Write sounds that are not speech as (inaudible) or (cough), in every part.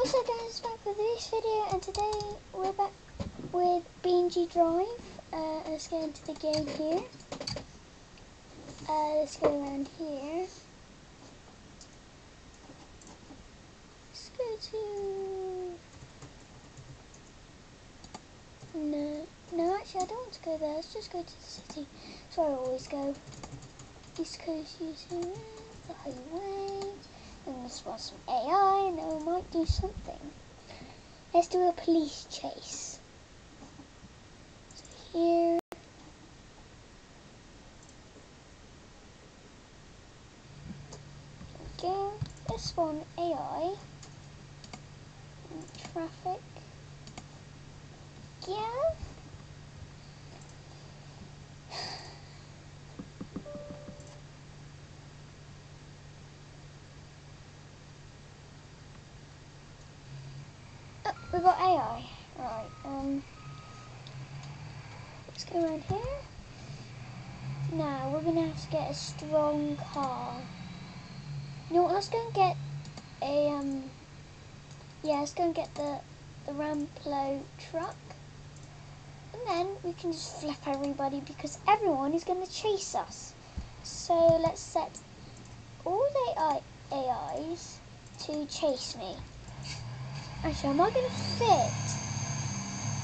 Also guys, back with this video and today we're back with BeamNG Drive. Uh, let's get into the game here. Uh, let's go around here. Let's go to... No, no actually I don't want to go there, let's just go to the city. That's where I always go. East Coast using the highway. And this was some AI and it might do something. Let's do a police chase. So here. Go. Let's spawn AI. And traffic. Yeah. Oh, we got AI. Alright, um, let's go around here. Now, we're going to have to get a strong car. You know what, let's go and get a, um, yeah, let's go and get the, the Ramplow truck. And then we can just flip everybody because everyone is going to chase us. So let's set all the AI, AIs to chase me. Actually, I'm not going to fit?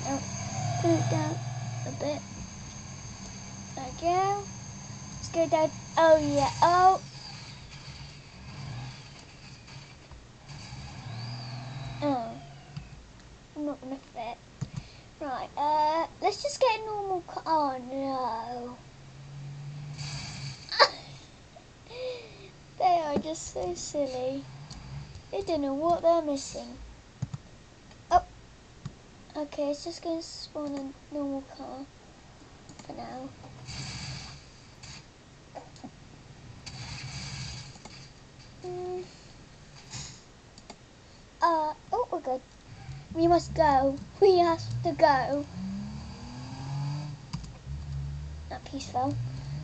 No, put it down a bit. There we go. Let's go down. Oh, yeah. Oh. Oh. I'm not going to fit. Right, uh, let's just get a normal car. Oh, no. (laughs) they are just so silly. They don't know what they're missing. Okay, it's just going to spawn a normal car for now. Mm. Uh, oh, we're good. We must go. We have to go. That piece fell.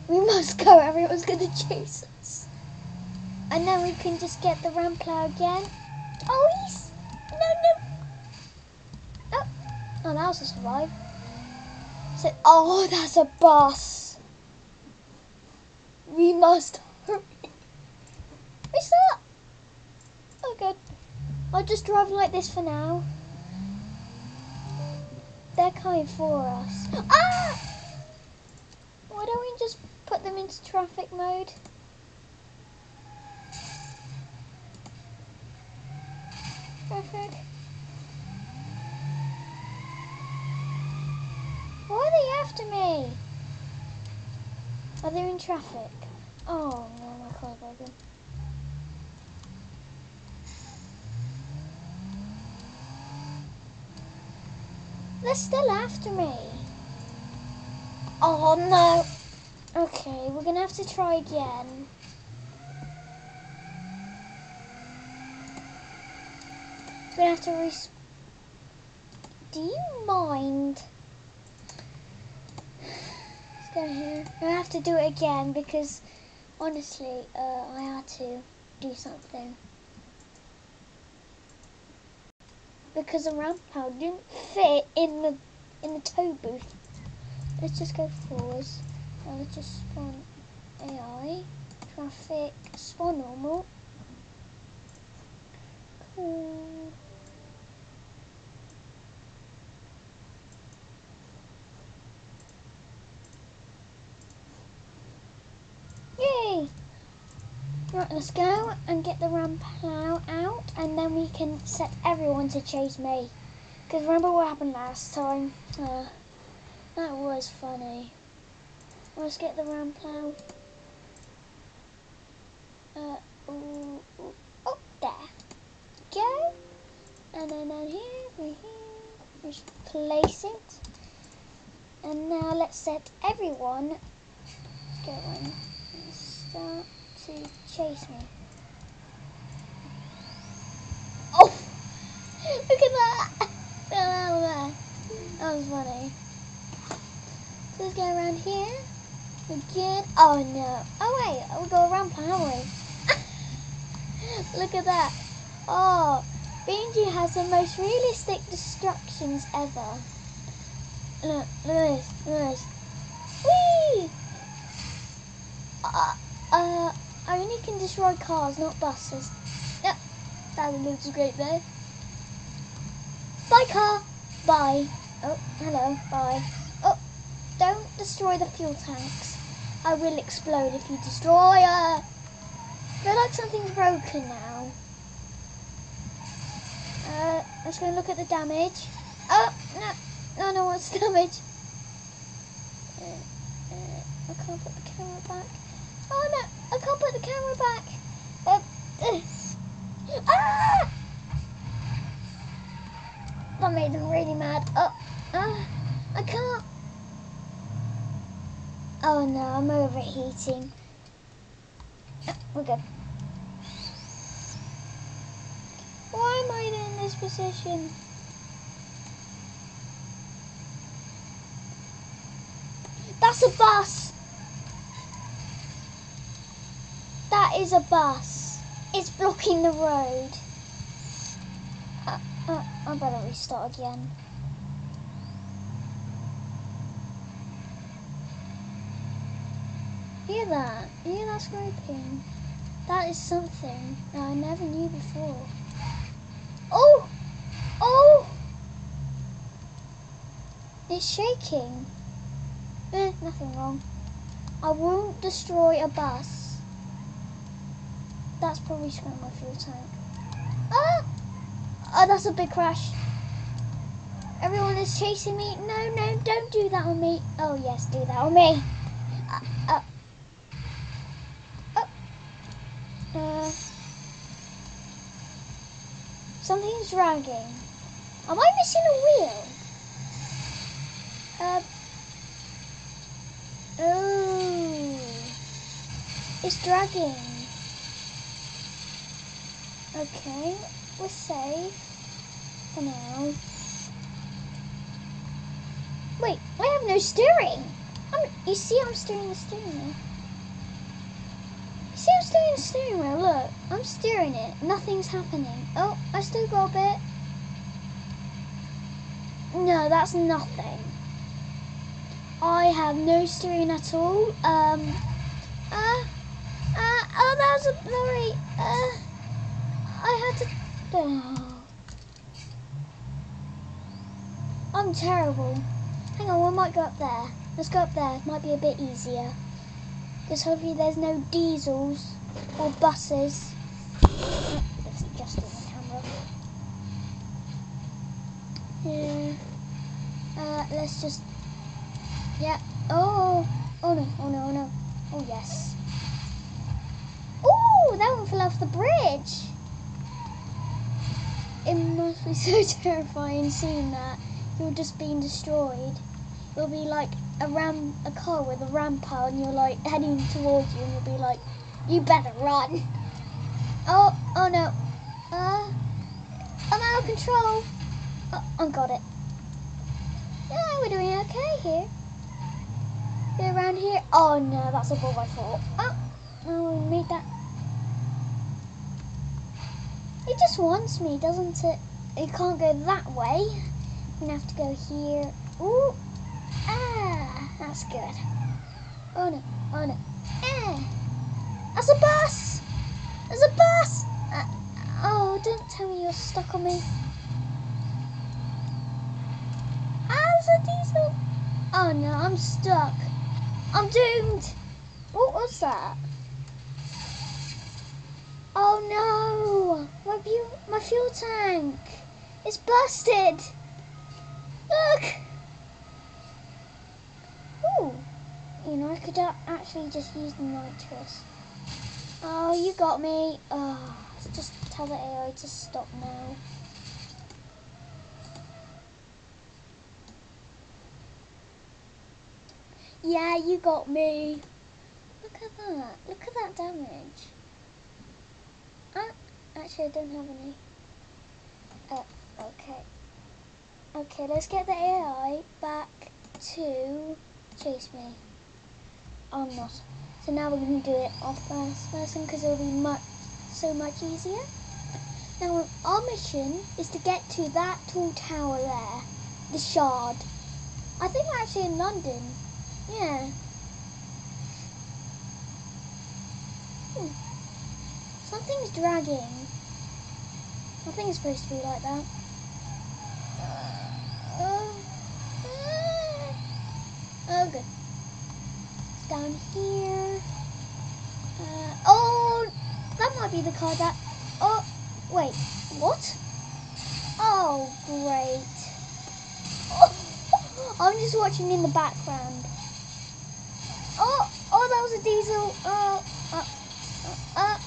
We must go. Everyone's going to chase us. And then we can just get the Ramplow again. Oh, he's... No, no. Oh, that was a survive. So, oh, that's a bus. We must hurry. What's that? Oh, good. I'll just drive like this for now. They're coming for us. Ah! Why don't we just put them into traffic mode? (laughs) Traffic. Why they me? Are they in traffic? Oh no, my car's broken. They're still after me. Oh no. Okay, we're gonna have to try again. We're gonna have to res- Do you mind? Here. I have to do it again because honestly, uh, I had to do something. Because the ramp out didn't fit in the in the tow booth. Let's just go forwards. Now let's just spawn AI. Traffic spawn normal. Cool. Right, let's go and get the Ramplow out and then we can set everyone to chase me. Because remember what happened last time? Uh, that was funny. Let's get the Ramplow. Uh, oh, there. Go. And then down here, right here. Just place it. And now let's set everyone going start to chase me. Oh! (laughs) Look at that! (laughs) That was funny. Let's go around here. Again. Oh no. Oh wait, we'll go around, haven't? (laughs) Look at that. Oh, BeamNG has the most realistic destructions ever. Look, look at this, look at this. Whee! Uh, I can destroy cars, not buses. Yep, that looks great there. Bye, car. Bye. Oh, hello. Bye. Oh, don't destroy the fuel tanks. I will explode if you destroy. I feel like something's broken now. Uh, let's go and look at the damage. Oh, no. No, no, what's the damage? Uh, uh, I can't put the camera back. Oh, no. I can't put the camera back. Uh, uh. Ah! That made them really mad. Oh, uh, I can't. Oh no, I'm overheating. We're good. Why am I in this position? That's a bus. That is a bus. It's blocking the road. Uh, uh, I better restart again. Hear that? Hear that scraping? That is something that I never knew before. Oh! Oh! It's shaking. Eh, nothing wrong. I won't destroy a bus. That's probably screwing my fuel tank. Ah! Oh, that's a big crash. Everyone is chasing me. No, no, don't do that on me. Oh, yes, do that on me. Uh, uh, oh. Uh, something's dragging. Am I missing a wheel? Uh, oh. It's dragging. Okay, we're safe for now. Wait, I have no steering. I'm, you see, I'm steering the steering wheel. You see, I'm steering the steering wheel. Look, I'm steering it. Nothing's happening. Oh, I still got a bit. No, that's nothing. I have no steering at all. Um. Uh. Uh. Oh, that was a blurry. I'm terrible. Hang on, we might go up there. Let's go up there. It Might be a bit easier. Because hopefully there's no diesels or buses. Let's adjust the camera. Yeah. Uh, let's just. Yeah. Oh. Oh no. Oh no. Oh no. Oh yes. Oh, that one fell off the bridge. It must be so terrifying seeing that you're just being destroyed. It'll be like a ram, a car with a rampart, and you're like heading towards you, and you'll be like, "You better run!" Oh, oh no! Uh, I'm out of control. Oh, I got it. Yeah, we're doing okay here. Go around here. Oh no, that's above I thought. Oh, oh, we made that. It just wants me, doesn't it? It can't go that way. I'm gonna have to go here. Ooh, ah, that's good. Oh no, oh no. Ah, that's a bus. There's a bus. Uh, oh, don't tell me you're stuck on me. Ah, there's a diesel. Oh no, I'm stuck. I'm doomed. What was that? Oh no! My fuel, my fuel tank! is busted! Look! Ooh! You know, I could actually just use the nitrous. Oh, you got me. Oh, just tell the AI to stop now. Yeah, you got me. Look at that. Look at that damage. Ah, actually, I don't have any. Uh, okay. Okay, let's get the AI back to chase me. I'm not. So now we're going to do it off first person because it'll be much, so much easier. Now, our mission is to get to that tall tower there, the Shard. I think we're actually in London. Yeah. Hmm. Something's dragging. It's supposed to be like that. Oh, good. It's down here. Uh, oh, that might be the car that. Oh, wait. What? Oh, great. Oh, (laughs) I'm just watching in the background. Oh, oh, that was a diesel. Uh, uh, uh.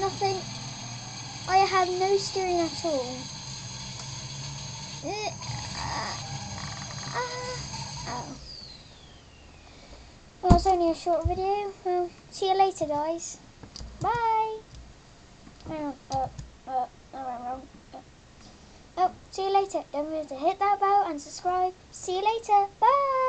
Nothing. I have no steering at all. Uh, uh, oh. Well, it's only a short video. Well, see you later, guys. Bye. Uh, oh, see you later. Don't forget to hit that bell and subscribe. See you later. Bye.